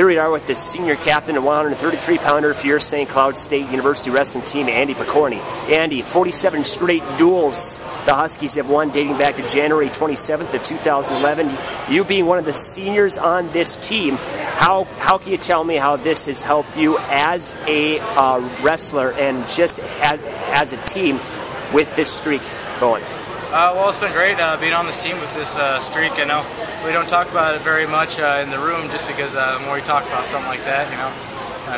Here we are with the senior captain and 133 pounder for your St. Cloud State University wrestling team, Andy Pokorny. Andy, 47 straight duals the Huskies have won dating back to January 27th of 2011. You being one of the seniors on this team, how, how can you tell me how this has helped you as a uh, wrestler and just as, as a team with this streak going? Uh, well, it's been great uh, being on this team with this uh, streak. I know we don't talk about it very much uh, in the room just because uh, the more you talk about something like that, you know,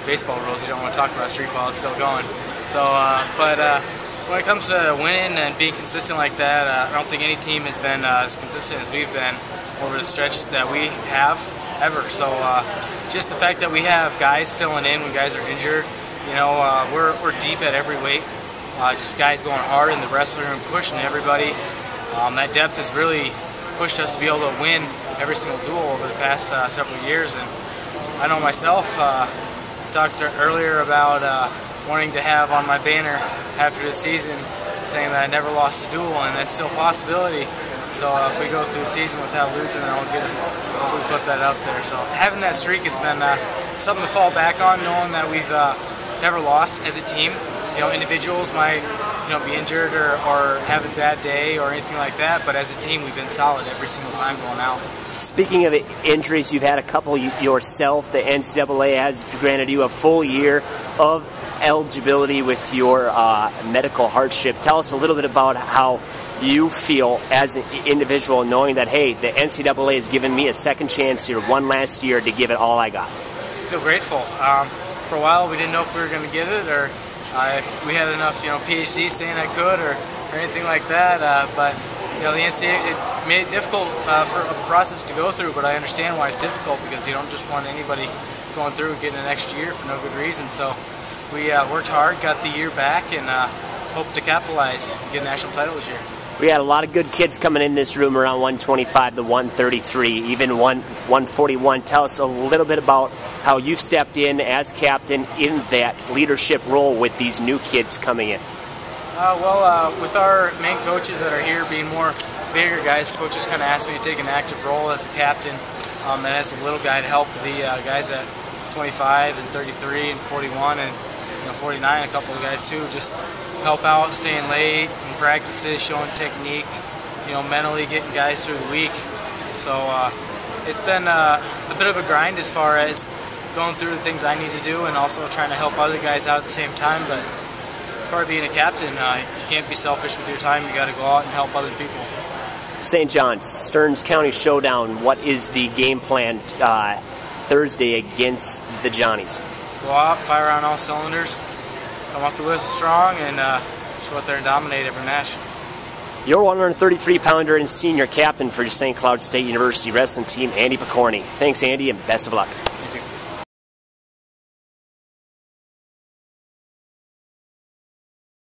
baseball rules, you don't want to talk about a streak while it's still going. So, uh, but when it comes to winning and being consistent like that, I don't think any team has been as consistent as we've been over the stretch that we have ever. So, just the fact that we have guys filling in when guys are injured, you know, we're, we're deep at every weight. Uh, just guys going hard in the wrestling room, pushing everybody. Um, that depth has really pushed us to be able to win every single dual over the past uh, several years. And I know myself, uh, talked earlier about uh, wanting to have on my banner after the season saying that I never lost a dual, and that's still a possibility. So uh, if we go through the season without losing, then I'll get hopefully put that up there. So having that streak has been uh, something to fall back on, knowing that we've uh, never lost as a team you know, individuals might, you know, be injured or, or have a bad day or anything like that, but as a team, we've been solid every single time going out. Speaking of injuries, you've had a couple yourself. The NCAA has granted you a full year of eligibility with your uh, medical hardship. Tell us a little bit about how you feel as an individual knowing that, hey, the NCAA has given me a second chance here, one last year to give it all I got. I feel grateful. Um, for a while, we didn't know if we were going to get it or uh, if we had enough, you know, PhD saying I could or, or anything like that. Uh, but you know, the NCAA it made it difficult uh, for a process to go through. But I understand why it's difficult because you don't just want anybody going through getting an extra year for no good reason. So we uh, worked hard, got the year back, and uh, hope to capitalize, get a national title this year. We had a lot of good kids coming in this room around 125 to 133, even 1 141. Tell us a little bit about how you stepped in as captain in that leadership role with these new kids coming in. Uh, well, uh, with our main coaches that are here being more bigger guys, coaches kind of asked me to take an active role as a captain um, and as a little guy to help the uh, guys at 25 and 33 and 41 and you know 49, a couple of guys too, just help out, staying late in practices, showing technique, you know, mentally getting guys through the week. So uh, it's been uh, a bit of a grind as far as going through the things I need to do and also trying to help other guys out at the same time. But as far as being a captain, uh, you can't be selfish with your time. You got to go out and help other people. St. John's, Stearns County Showdown. What is the game plan uh, Thursday against the Johnnies? Go out, fire on all cylinders come off the whistle strong and uh, go out there and dominate every match. Your 133 pounder and senior captain for St. Cloud State University wrestling team, Andy Pokorny. Thanks, Andy, and best of luck.